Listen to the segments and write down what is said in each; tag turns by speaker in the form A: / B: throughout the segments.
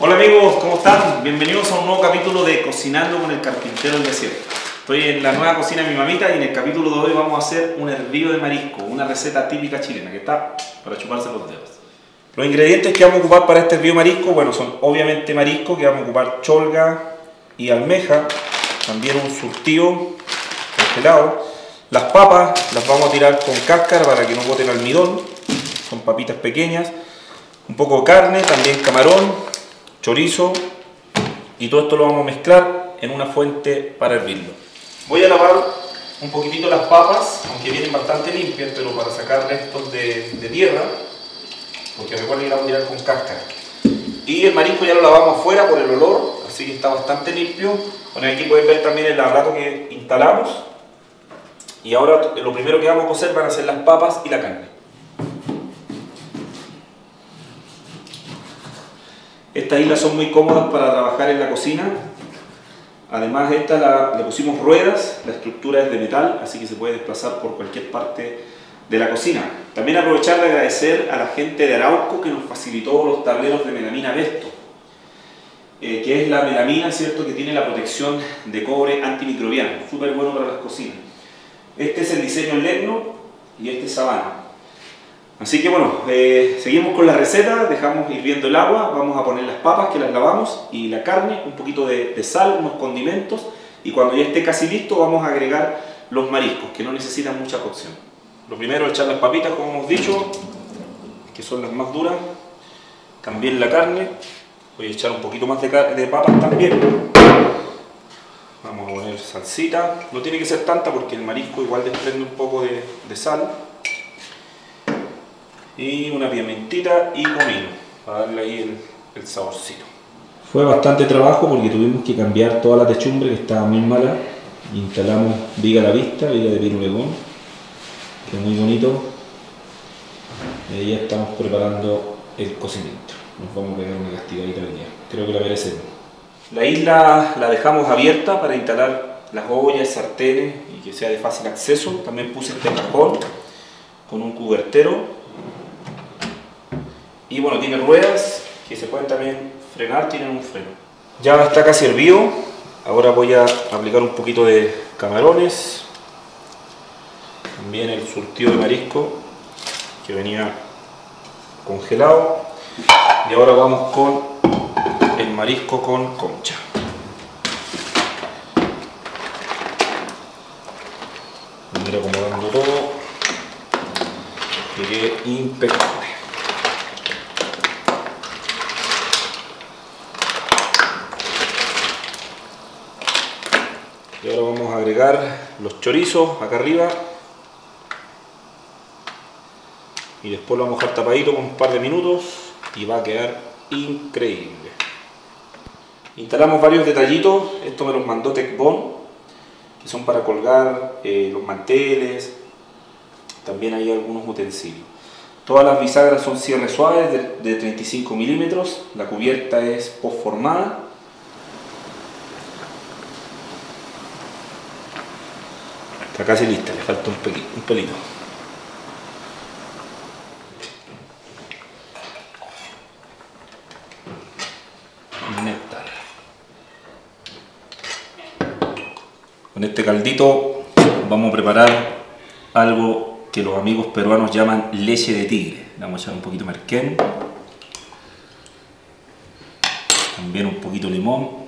A: Hola amigos, ¿cómo están? Bienvenidos a un nuevo capítulo de Cocinando con el Carpintero del Desierto. Estoy en la nueva cocina de mi mamita y en el capítulo de hoy vamos a hacer un hervido de marisco, una receta típica chilena que está para chuparse los dedos. Los ingredientes que vamos a ocupar para este hervido marisco, bueno, son obviamente marisco, que vamos a ocupar cholga y almeja, también un surtido congelado. Las papas las vamos a tirar con cáscara para que no boten almidón, son papitas pequeñas. Un poco de carne, también camarón, chorizo y todo esto lo vamos a mezclar en una fuente para hervirlo. Voy a lavar un poquitito las papas, aunque vienen bastante limpias, pero para sacar restos de, tierra, porque recuerden que la vamos a tirar con cáscara. Y el marisco ya lo lavamos afuera por el olor, así que está bastante limpio. Bueno, aquí pueden ver también el aparato que instalamos. Y ahora lo primero que vamos a cocer van a ser las papas y la carne. Estas islas son muy cómodas para trabajar en la cocina. Además, esta la, le pusimos ruedas, la estructura es de metal, así que se puede desplazar por cualquier parte de la cocina. También aprovechar de agradecer a la gente de Arauco que nos facilitó los tableros de melamina Vesto, eh, que es la melamina, ¿cierto?, que tiene la protección de cobre antimicrobiano, súper bueno para las cocinas. Este es el diseño en legno y este es sabana. Así que bueno, eh, seguimos con la receta, dejamos hirviendo el agua, vamos a poner las papas que las lavamos y la carne, un poquito de, de sal, unos condimentos y cuando ya esté casi listo vamos a agregar los mariscos que no necesitan mucha cocción. Lo primero echar las papitas como hemos dicho, que son las más duras, también la carne, voy a echar un poquito más de, de papas también. Vamos a poner salsita, no tiene que ser tanta porque el marisco igual desprende un poco de sal y una pimentita y comino para darle ahí el, el, saborcito. Fue bastante trabajo porque tuvimos que cambiar toda la techumbre que estaba muy mala. Instalamos viga a la vista, viga de pirulegón, que es muy bonito. Y ahí ya estamos preparando el cocimiento. Nos vamos a pegar una castigadita día. Creo que la merecemos. La isla la dejamos abierta para instalar las ollas, sartenes y que sea de fácil acceso. También puse este cajón con un cubertero y bueno, tiene ruedas que se pueden también frenar, tienen un freno. Ya está casi hervido, ahora voy a aplicar un poquito de camarones, también el surtido de marisco que venía congelado y ahora vamos con el marisco con concha. Ir acomodando todo, que quede impecable. Y ahora vamos a agregar los chorizos acá arriba. Y después lo vamos a dejar tapadito con un par de minutos y va a quedar increíble. Instalamos varios detallitos, esto me los mandó Tecbon, que son para colgar eh, los manteles, también hay algunos utensilios. Todas las bisagras son cierres suaves de, de 35 milímetros, la cubierta es postformada Está casi lista, le falta un, pelito. Con este caldito vamos a preparar algo que los amigos peruanos llaman leche de tigre. Le vamos a echar un poquito de merquén. También un poquito de limón.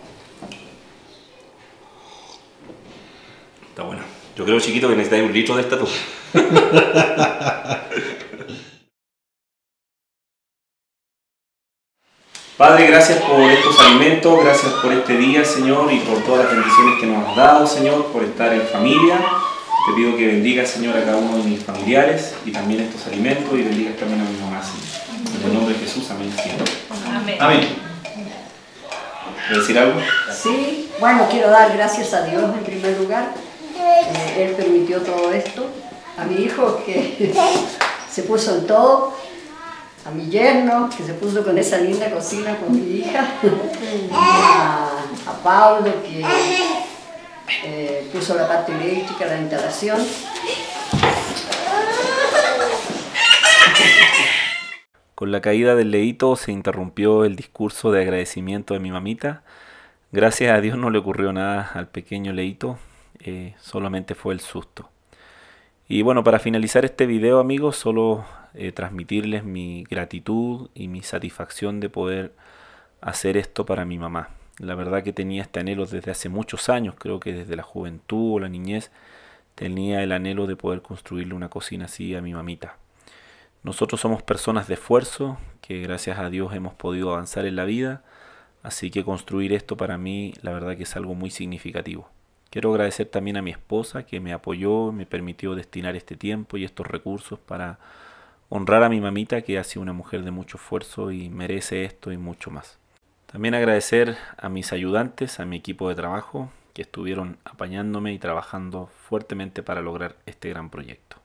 A: Está bueno. Yo creo, chiquito, que necesitáis un litro de esta tú. Padre, gracias por estos alimentos, gracias por este día, Señor, y por todas las bendiciones que nos has dado, Señor, por estar en familia. Te pido que bendigas, Señor, a cada uno de mis familiares y también estos alimentos y bendigas también a mi mamá, Señor. En el nombre de Jesús, amén.
B: Amén.
A: Amén. ¿Quieres decir algo?
B: Sí, bueno, quiero dar gracias a Dios en primer lugar. Eh, él permitió todo esto. A mi hijo que se puso en todo. A mi yerno que se puso con esa linda cocina con mi hija. A, a Pablo que eh, puso la parte eléctrica, la instalación.
A: Con la caída del leito se interrumpió el discurso de agradecimiento de mi mamita. Gracias a Dios no le ocurrió nada al pequeño leito, eh, solamente fue el susto. Y bueno, para finalizar este video amigos, solo eh, transmitirles mi gratitud y mi satisfacción de poder hacer esto para mi mamá. La verdad que tenía este anhelo desde hace muchos años, creo que desde la juventud o la niñez tenía el anhelo de poder construirle una cocina así a mi mamita. Nosotros somos personas de esfuerzo que gracias a Dios hemos podido avanzar en la vida, así que construir esto para mí la verdad que es algo muy significativo. Quiero agradecer también a mi esposa que me apoyó, me permitió destinar este tiempo y estos recursos para honrar a mi mamita que ha sido una mujer de mucho esfuerzo y merece esto y mucho más. También agradecer a mis ayudantes, a mi equipo de trabajo que estuvieron apañándome y trabajando fuertemente para lograr este gran proyecto.